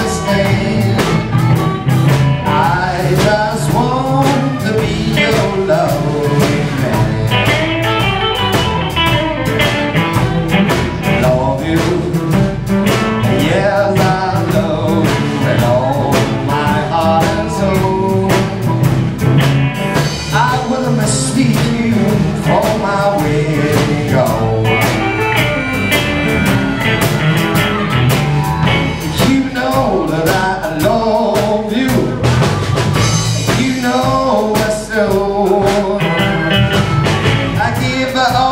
Christmas Day. 자,